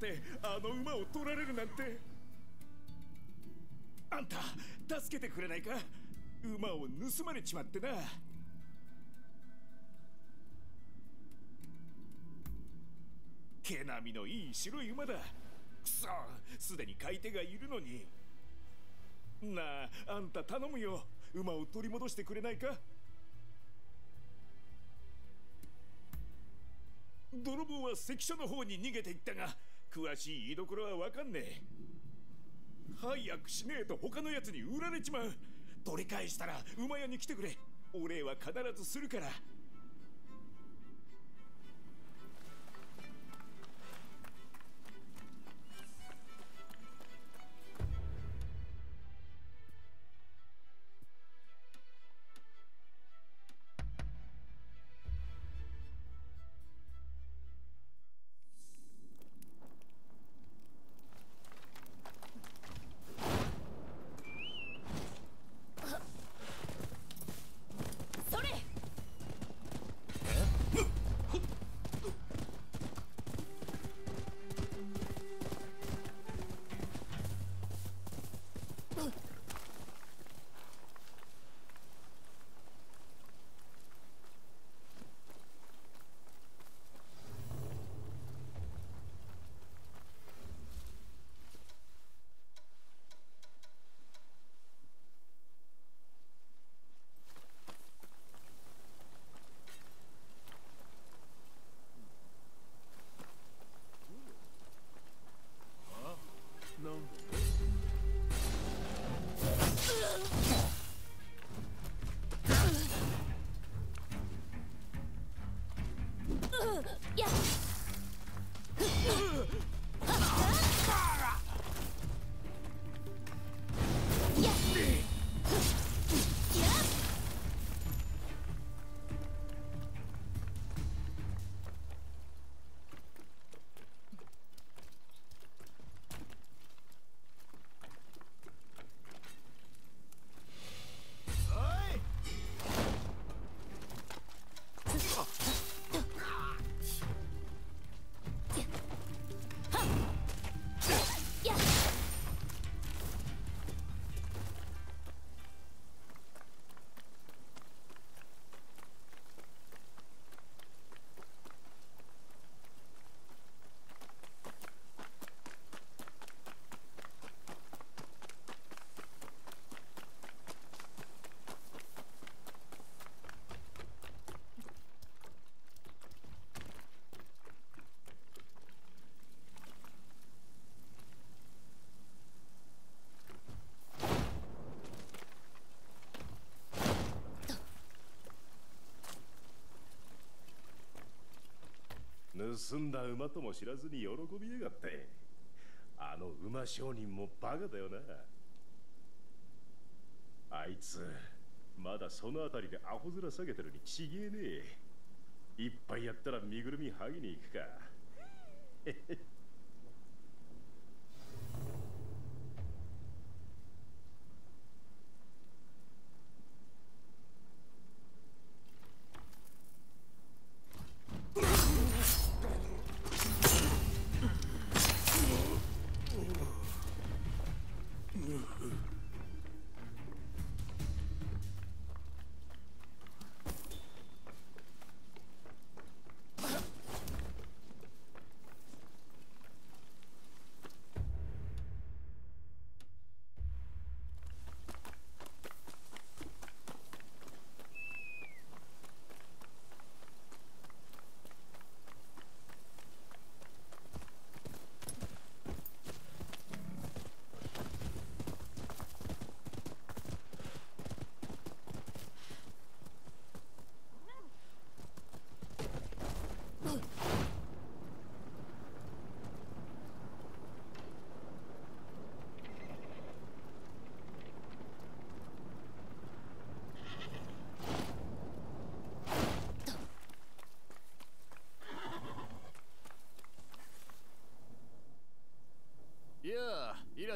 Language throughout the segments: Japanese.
であの馬を取られるなんて。あんた助けてくれないか？馬を盗まれちまってな。毛並みのいい白い馬だ。くそすでに買い手がいるのに。なああんた頼むよ。馬を取り戻してくれないか？泥棒は関所の方に逃げていったが詳しい居所はわかんねえ。早くしねえと他のやつに売られちまう。取り返したら馬屋に来てくれ。お礼は必ずするから。盗んだ馬とも知らずに喜びやがって。あの馬商人もバカだよな。あいつまだその辺りでアホ面下げてるにちげえねえ。いっぱいやったら身ぐるみ剥ぎに行くか。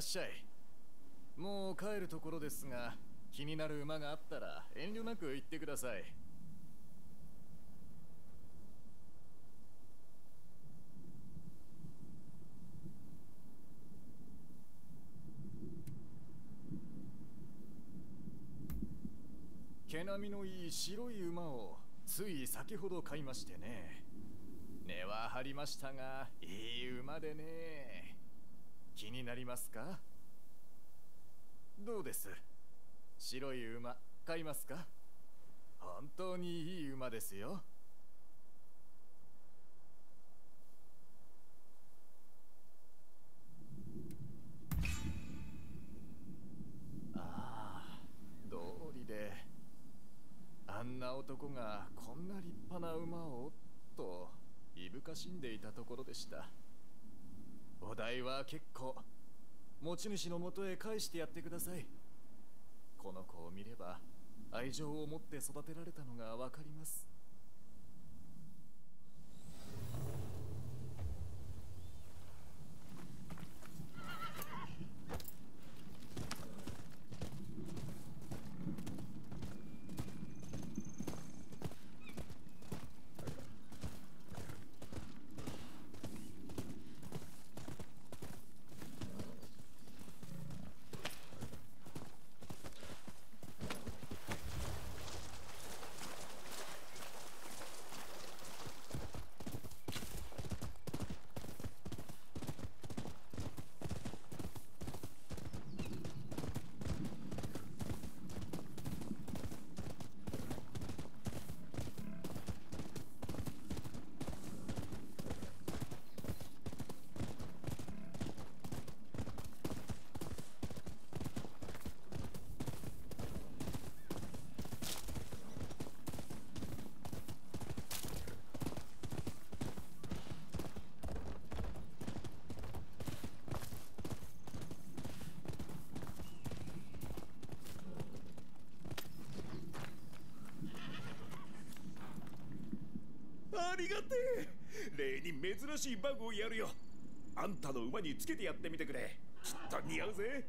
っしゃい。もう帰るところですが気になる馬があったら遠慮なく言ってください。毛並みのいい白い馬をつい先ほど買いましてね。根は張りましたがいい馬でね。気になりますか？どうです？白い馬買いますか？本当にいい馬ですよ。ああ道理で。あんな男がこんな立派な馬を？といぶかしんでいたところでした。お代は結構持ち主のもとへ返してやってください。この子を見れば愛情を持って育てられたのが分かります。りがてえ。例に珍しいバグをやるよ。あんたの馬につけてやってみてくれ。きっと似合うぜ。